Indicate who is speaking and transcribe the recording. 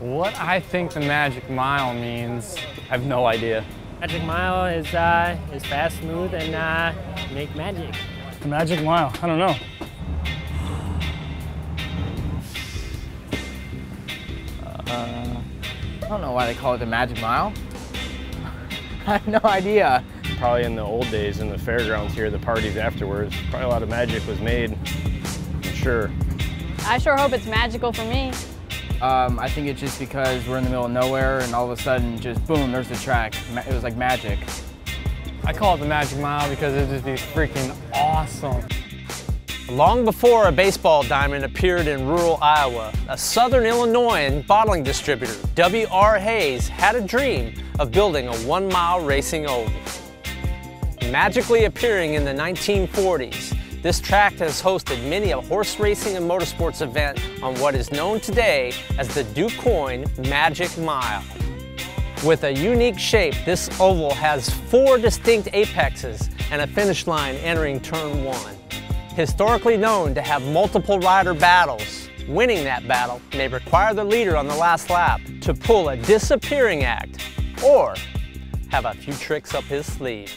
Speaker 1: What I think the Magic Mile means, I have no idea.
Speaker 2: Magic Mile is uh, is fast, smooth, and uh, make magic.
Speaker 3: The Magic Mile, I don't know.
Speaker 4: Uh, I don't know why they call it the Magic Mile. I have no idea.
Speaker 5: Probably in the old days in the fairgrounds here, the parties afterwards, probably a lot of magic was made, I'm sure.
Speaker 6: I sure hope it's magical for me.
Speaker 4: Um, I think it's just because we're in the middle of nowhere and all of a sudden just boom, there's the track. It was like magic.
Speaker 1: I call it the Magic Mile because it'd just be freaking awesome.
Speaker 7: Long before a baseball diamond appeared in rural Iowa, a southern Illinois bottling distributor, W.R. Hayes, had a dream of building a one-mile racing oval. Magically appearing in the 1940s, this track has hosted many a horse racing and motorsports event on what is known today as the Du Quoin Magic Mile. With a unique shape, this oval has four distinct apexes and a finish line entering turn one. Historically known to have multiple rider battles, winning that battle may require the leader on the last lap to pull a disappearing act or have a few tricks up his sleeve.